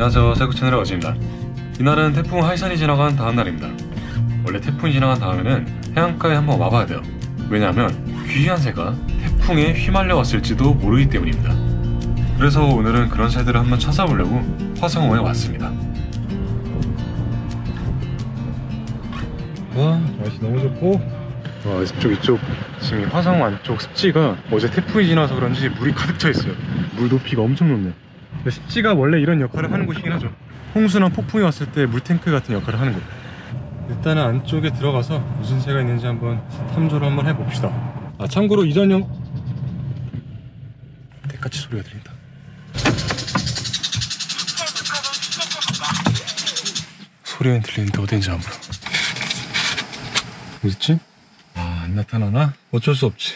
안녕하세요. 세구 채널의 어지입니다. 이날은 태풍 하이산이 지나간 다음 날입니다. 원래 태풍이 지나간 다음에는 해안가에 한번 와봐야 돼요. 왜냐하면 귀한 새가 태풍에 휘말려 왔을지도 모르기 때문입니다. 그래서 오늘은 그런 새들을 한번 찾아보려고 화성호에 왔습니다. 와 날씨 너무 좋고. 와 이쪽 이쪽. 지금 이 화성 안쪽 습지가 어제 태풍이 지나서 그런지 물이 가득 차 있어요. 물 높이가 엄청 높네 근데 습지가 원래 이런 역할을 하는 곳이긴 하죠 홍수나 폭풍이 왔을 때 물탱크 같은 역할을 하는 곳 일단은 안쪽에 들어가서 무슨 새가 있는지 한번 탐조를 한번 해봅시다 아 참고로 이전용 대까치 소리가 들린다 소리는 들리는데 어딘지 안 보여 어딨지? 아, 안 나타나나? 어쩔 수 없지.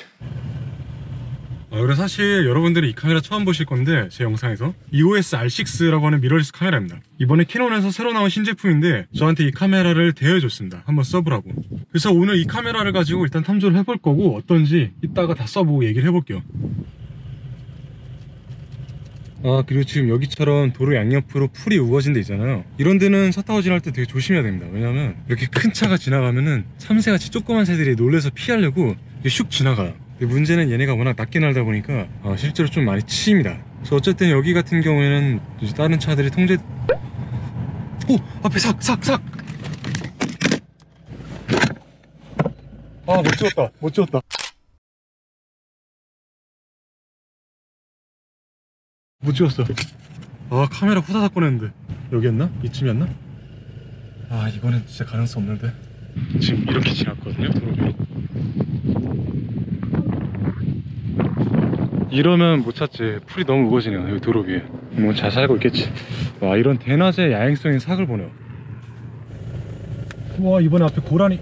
아, 그리고 사실 여러분들이 이 카메라 처음 보실 건데 제 영상에서. EOS R6라고 하는 미러리스 카메라입니다. 이번에 캐논에서 새로 나온 신제품인데 저한테 이 카메라를 대여해줬습니다. 한번 써보라고. 그래서 오늘 이 카메라를 가지고 일단 탐조를 해볼 거고 어떤지 이따가 다 써보고 얘기를 해볼게요. 아 그리고 지금 여기처럼 도로 양옆으로 풀이 우거진 데 있잖아요. 이런 데는 차 타고 지날 때 되게 조심해야 됩니다. 왜냐면 이렇게 큰 차가 지나가면은 참새같이 조그만 새들이 놀래서 피하려고 슉 지나가요 문제는 얘네가 워낙 낮게 날다 보니까 어, 실제로 좀 많이 치입니다 그래서 어쨌든 여기 같은 경우에는 이제 다른 차들이 통제 오! 앞에 삭! 삭! 삭! 아못 찍었다 못 찍었다 못 찍었어 아 카메라 후다닥 꺼냈는데 여기였나? 이쯤이었나? 아 이거는 진짜 가능성 없는데 지금 이렇게 지났거든요 도로 위로 이러면 못 찾지. 풀이 너무 우거지네요 여기 도로 위에. 뭐 잘 살고 있겠지. 와 이런 대낮에 야행성인 삭을 보네요. 와 이번에 앞에 고라니.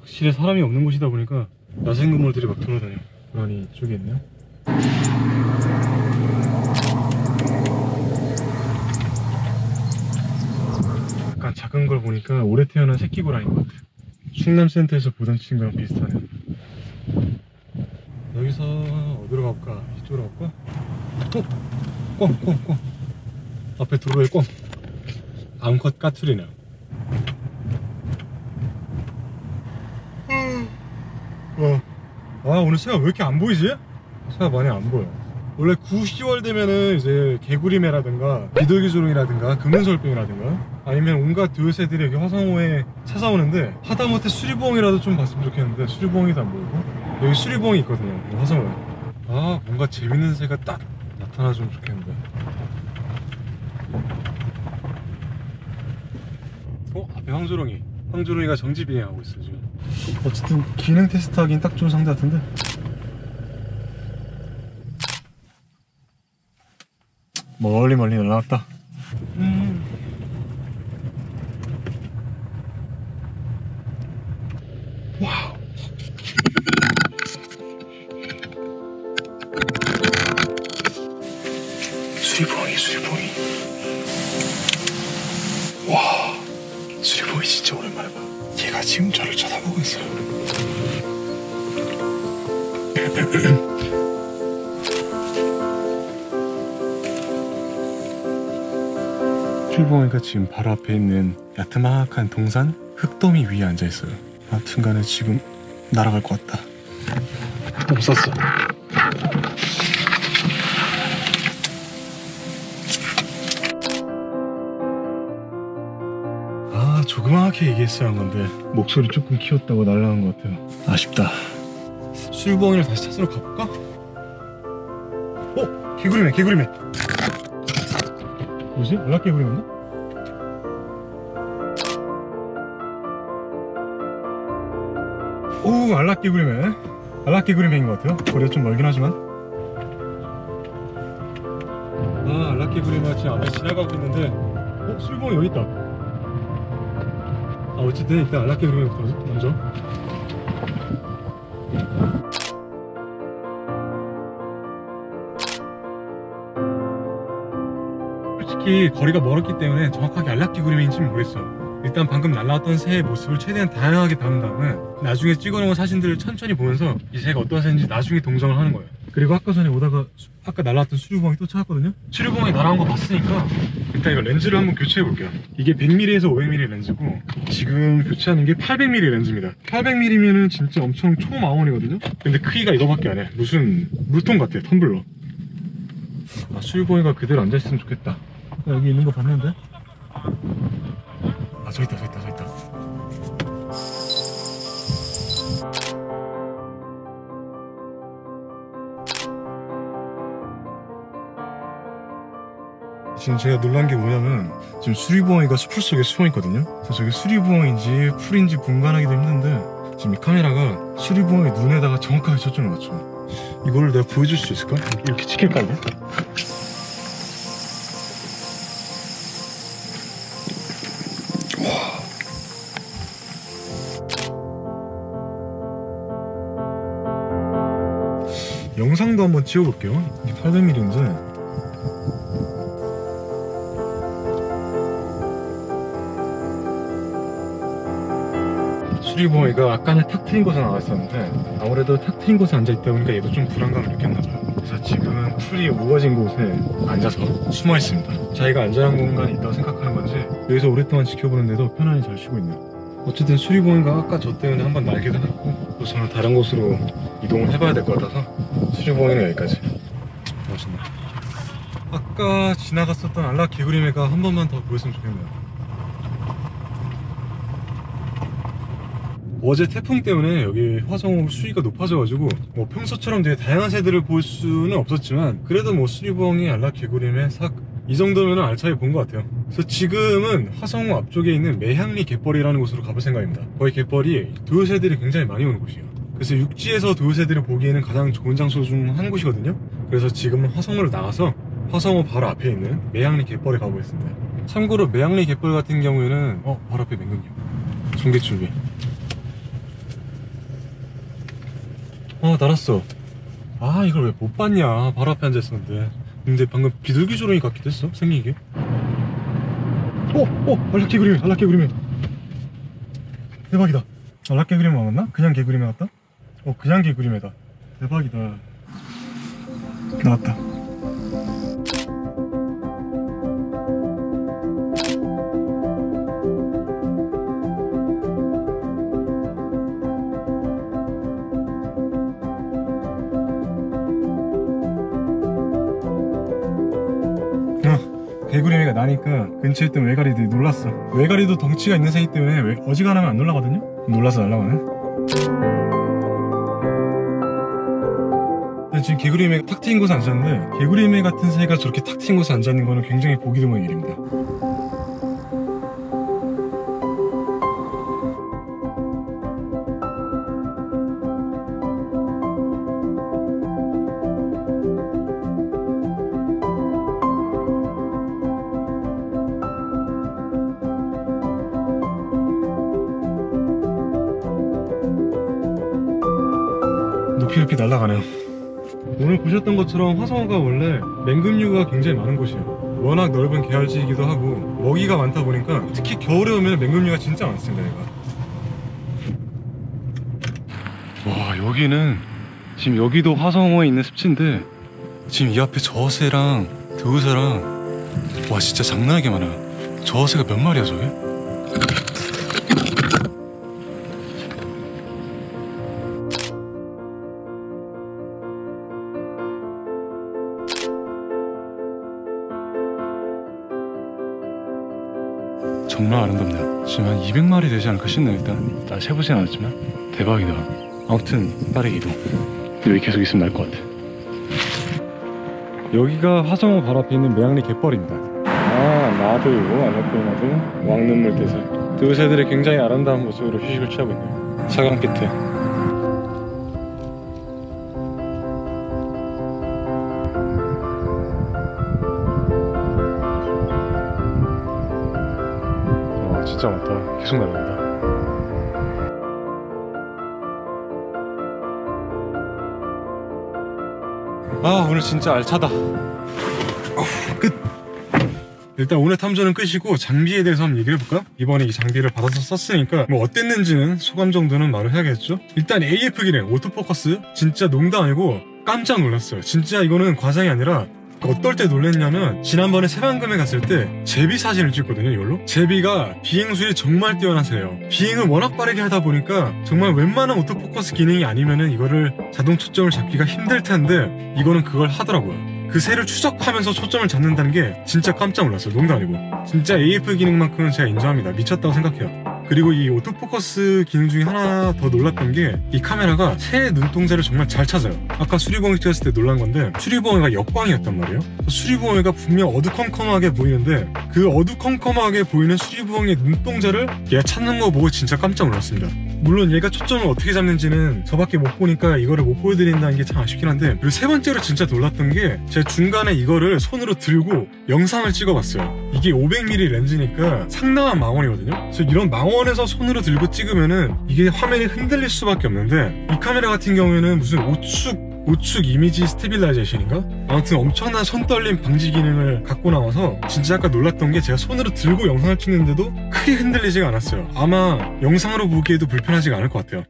확실히 사람이 없는 곳이다 보니까 야생 동물들이 막 돌아다녀 고라니 이쪽에 있네요. 약간 작은 걸 보니까 올해 태어난 새끼 고라니인 것 같아 충남센터에서 보던 친구랑 비슷하네요 여기서 어디로 가볼까? 이쪽으로 가볼까? 어? 꽁! 꽁! 꽁! 앞에 도로에 꽁! 암컷 까투리네요 와. 아 오늘 새가 왜 이렇게 안 보이지? 새가 많이 안 보여 원래 9, 10월 되면은 이제 개구리매라든가 비둘기조롱이라든가 금은설병이라든가 아니면 온갖 두유새들이 여기 화성호에 찾아오는데 하다못해 수리봉이라도 좀 봤으면 좋겠는데 수리봉이도 안 보이고 여기 수리봉이 있거든요 화성호에. 아 뭔가 재밌는 새가 딱 나타나주면 좋겠는데. 어? 앞에 황조롱이. 황조롱이가 정지 비행하고 있어 지금. 어쨌든 기능 테스트 하긴 딱 좋은 상대 같은데? 멀리 멀리 날아왔다. 음. 와우. 수리봉이 수리봉이. 와 수리봉이 진짜 오랜만에 봐. 얘가 지금 저를 쳐다보고 있어요. 수리봉이가 지금 바로 앞에 있는 야트막한 동산 흙더미 위에 앉아 있어요 아무튼 간에 지금 날아갈 것 같다 없었어 아 조그맣게 얘기했어야 한 건데 목소리 조금 키웠다고 날라간 것 같아요 아쉽다 술봉이를 다시 찾으러 가볼까? 어? 개구리매 개구리매 뭐지? 연락 개구리매인가? 오 알락 개구리매 알락 개구리매인 것 같아요. 거리가 좀 멀긴 하지만. 아 알락 개구리매가 지금 앞에 지나가고 있는데 어? 술봉이 여기 있다. 아 어쨌든 일단 알락 개구리매부터 먼저. 솔직히 거리가 멀었기 때문에 정확하게 안락기 그림인지는 모르겠어요 일단 방금 날라왔던 새의 모습을 최대한 다양하게 담은 다음에 나중에 찍어놓은 사진들을 천천히 보면서 이 새가 어떤 새인지 나중에 동정을 하는 거예요. 그리고 아까 전에 오다가 수- 아까 날라왔던 수류봉이 또 찾았거든요. 수류봉이 날아온 거 봤으니까 일단 이거 렌즈를 한번 교체해 볼게요. 이게 100mm에서 500mm 렌즈고 지금 교체하는 게 800mm 렌즈입니다. 800mm면은 진짜 엄청 초마원이거든요. 근데 크기가 이거밖에 안해. 무슨 물통 같아 텀블러. 아, 수유봉이가 그대로 앉아있으면 좋겠다. 여기 있는 거 봤는데? 아, 저 있다, 저 있다, 저 있다. 지금 제가 놀란 게 뭐냐면 지금 수리부엉이가 수풀 속에 숨어있거든요 그래서 저게 수리부엉인지 풀인지 분간하기도 힘든데 지금 이 카메라가 수리부엉이 눈에다가 정확하게 초점을 맞춰 이거를 내가 보여줄 수 있을까? 이렇게 찍힐까 이게? 영상도 한번 찍어볼게요. 이게 800mm인데. 수리봉이가 아까는 탁 트인 곳에 나왔었는데 아무래도 탁 트인 곳에 앉아있다 보니까 얘도 좀 불안감을 느꼈나봐요. 그래서 지금은 풀이 우거진 곳에 앉아서 숨어 있습니다. 자기가 안전한 공간이 있다고 생각하는 건지 여기서 오랫동안 지켜보는데도 편안히 잘 쉬고 있네요. 어쨌든 수리봉이가 아까 저 때문에 한번 날기도 했고 또 저는 다른 곳으로 이동을 해봐야 될 것 같아서 수리봉이는 여기까지. 멋있네. 아까 지나갔었던 안락 개구리매가 한 번만 더 보였으면 좋겠네요. 어제 태풍 때문에 여기 화성호 수위가 높아져가지고 뭐 평소처럼 되게 다양한 새들을 볼 수는 없었지만 그래도 뭐 수리부엉이, 알락, 개구리매, 삭 이 정도면 알차게 본 것 같아요. 그래서 지금은 화성호 앞쪽에 있는 매향리 갯벌이라는 곳으로 가볼 생각입니다. 거기 갯벌이 도요새들이 굉장히 많이 오는 곳이에요 그래서 육지에서 도요새들을 보기에는 가장 좋은 장소 중 한 곳이거든요 그래서 지금은 화성호를 나가서 화성호 바로 앞에 있는 매향리 갯벌에 가보겠습니다 참고로 매향리 갯벌 같은 경우에는 어 바로 앞에 맹금류 송개줄기 아 날았어 아 이걸 왜 못 봤냐 바로 앞에 앉아있었는데 근데 방금 비둘기 조롱이 같기도 했어 생긴 게 오! 오! 알락개 그림이 알락개 그림이 대박이다 알락개 그림 맞았나? 그냥 개그림에 왔다? 어 그냥 개그림에다 대박이다 나왔다 어, 개구리매가 나니까 근처에 있던 외가리들이 놀랐어. 외가리도 덩치가 있는 새이기 때문에 왜- 어지간하면 안 놀라거든요? 놀라서 날라가네. 지금 개구리매가 탁 트인 곳에 앉았는데 개구리매 같은 새가 저렇게 탁 트인 곳에 앉아 있는 거는 굉장히 보기 드문 일입니다. 높이 높이 날아가네요. 보셨던 것처럼 화성어가 원래 맹금류가 굉장히 많은 곳이에요. 워낙 넓은 계열지이기도 하고 먹이가 많다 보니까 특히 겨울에 오면 맹금류가 진짜 많습니다. 얘가. 와 여기는 지금 여기도 화성어에 있는 습지인데 지금 이 앞에 저새랑 드우새랑 와 진짜 장난하게 많아요. 저새가 몇 마리야 저게? 정말 아름답네요. 지금 한 200마리 되지 않을까 싶네요, 일단. 나 세보진 않았지만. 대박이다. 아무튼, 빠르게 이동. 여기 계속 있으면 날 것 같아. 여기가 화성호 바로 앞에 있는 매양리 갯벌입니다. 아, 나들고, 안락보이나도 왕눈물 떼서. 두 새들이 굉장히 아름다운 모습으로 휴식을 취하고 있네요. 차강 끝에. 진짜 많다. 계속 날아간다. 아 오늘 진짜 알차다 어, 끝 일단 오늘 탐조는 끝이고 장비에 대해서 한번 얘기해볼까? 이번에 이 장비를 받아서 썼으니까 뭐 어땠는지는 소감 정도는 말을 해야겠죠? 일단 AF 기능 오토포커스 진짜 농담 아니고 깜짝 놀랐어요 진짜 이거는 과장이 아니라 어떨 때 놀랬냐면 지난번에 새만금에 갔을 때 제비 사진을 찍거든요 이걸로. 제비가 비행술이 정말 뛰어난 새예요. 비행을 워낙 빠르게 하다 보니까 정말 웬만한 오토포커스 기능이 아니면은 이거를 자동 초점을 잡기가 힘들 텐데 이거는 그걸 하더라고요. 그 새를 추적하면서 초점을 잡는다는 게 진짜 깜짝 놀랐어요 농담 아니고. 진짜 AF 기능만큼은 제가 인정합니다. 미쳤다고 생각해요 그리고 이 오토포커스 기능 중에 하나 더 놀랐던 게 이 카메라가 새 눈동자를 정말 잘 찾아요. 아까 수리봉을 찍었을 때 놀란 건데 수리봉이가 역광이었단 말이에요. 수리봉이가 분명 어두컴컴하게 보이는데 그 어두컴컴하게 보이는 수리봉의 눈동자를 얘가 찾는 거 보고 진짜 깜짝 놀랐습니다. 물론 얘가 초점을 어떻게 잡는지는 저밖에 못 보니까 이거를 못 보여드린다는 게 참 아쉽긴 한데 그리고 세 번째로 진짜 놀랐던 게 제가 중간에 이거를 손으로 들고 영상을 찍어봤어요. 이게 500mm 렌즈니까 상당한 망원이거든요. 그래서 이런 망원에서 손으로 들고 찍으면은 이게 화면이 흔들릴 수밖에 없는데 이 카메라 같은 경우에는 무슨 우측 우측 image stabilization인가? 아무튼 엄청난 손떨림 방지 기능을 갖고 나와서 진짜 아까 놀랐던 게 제가 손으로 들고 영상을 찍는데도 크게 흔들리지가 않았어요. 아마 영상으로 보기에도 불편하지가 않을 것 같아요.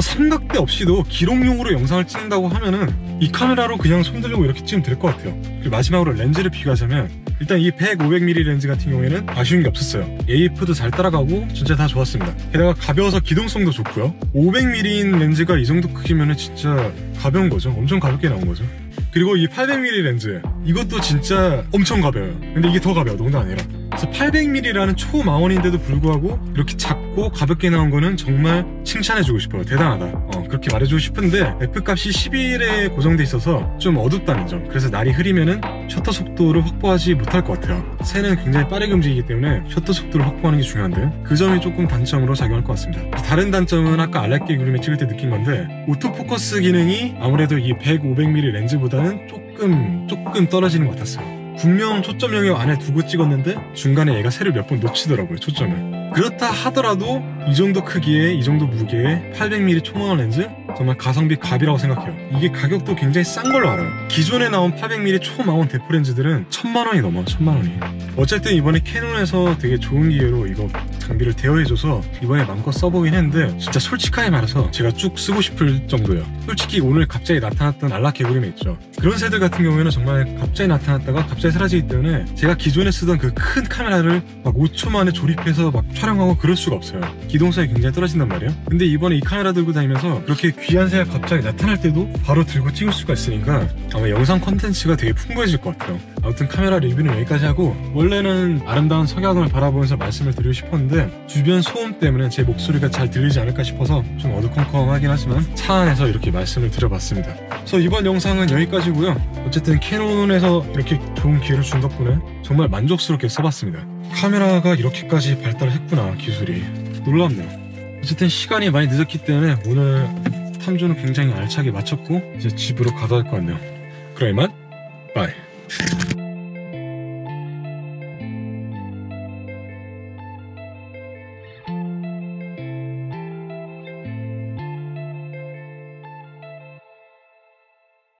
삼각대 없이도 기록용으로 영상을 찍는다고 하면은 이 카메라로 그냥 손 들고 이렇게 찍으면 될 것 같아요. 그리고 마지막으로 렌즈를 비교하자면 일단 이 100, 500mm 렌즈 같은 경우에는 아쉬운 게 없었어요. AF도 잘 따라가고 진짜 다 좋았습니다. 게다가 가벼워서 기동성도 좋고요. 500mm인 렌즈가 이 정도 크기면은 진짜 가벼운 거죠. 엄청 가볍게 나온 거죠 그리고 이 800mm 렌즈. 이것도 진짜 엄청 가벼워요. 근데 이게 더 가벼워. 농담 아니라. 그래서 800mm라는 초망원인데도 불구하고 이렇게 작고 가볍게 나온 거는 정말 칭찬해주고 싶어요. 대단하다. 어, 그렇게 말해주고 싶은데 F값이 11에 고정돼 있어서 좀 어둡다는 점. 그래서 날이 흐리면은 셔터 속도를 확보하지 못할 것 같아요. 새는 굉장히 빠르게 움직이기 때문에 셔터 속도를 확보하는 게 중요한데 그 점이 조금 단점으로 작용할 것 같습니다. 다른 단점은 아까 알락개구리매 찍을 때 느낀 건데 오토포커스 기능이 아무래도 이 100, 500mm 렌즈보다는 조금 조금 떨어지는 것 같았어요. 분명 초점 영역 안에 두고 찍었는데 중간에 얘가 새를 몇 번 놓치더라고요 초점을 그렇다 하더라도 이 정도 크기에 이 정도 무게에 800mm 초망원 렌즈 정말 가성비 갑이라고 생각해요. 이게 가격도 굉장히 싼 걸로 알아요. 기존에 나온 800mm 초망원 대포 렌즈들은 천만 원이 넘어 천만 원이. 어쨌든 이번에 캐논에서 되게 좋은 기회로 이거 장비를 대여해줘서 이번에 마음껏 써보긴 했는데 진짜 솔직하게 말해서 제가 쭉 쓰고 싶을 정도예요. 솔직히 오늘 갑자기 나타났던 안락 개구림에 있죠. 그런 새들 같은 경우에는 정말 갑자기 나타났다가 갑자기 사라지기 때문에 제가 기존에 쓰던 그 큰 카메라를 막 5초 만에 조립해서 막 촬영하고 그럴 수가 없어요. 기동성이 굉장히 떨어진단 말이에요. 근데 이번에 이 카메라 들고 다니면서 그렇게 귀한 새가 갑자기 나타날 때도 바로 들고 찍을 수가 있으니까 아마 영상 컨텐츠가 되게 풍부해질 것 같아요 아무튼 카메라 리뷰는 여기까지 하고 원래는 아름다운 석양을 바라보면서 말씀을 드리고 싶었는데 주변 소음 때문에 제 목소리가 잘 들리지 않을까 싶어서 좀 어두컴컴하긴 하지만 차 안에서 이렇게 말씀을 드려봤습니다. 그래서 이번 영상은 여기까지고요. 어쨌든 캐논에서 이렇게 좋은 기회를 준 덕분에 정말 만족스럽게 써봤습니다. 카메라가 이렇게까지 발달했구나 기술이. 놀랍네요. 어쨌든 시간이 많이 늦었기 때문에 오늘 탐조는 굉장히 알차게 마쳤고 이제 집으로 가도 할 것 같네요. 그럼 이만? 바이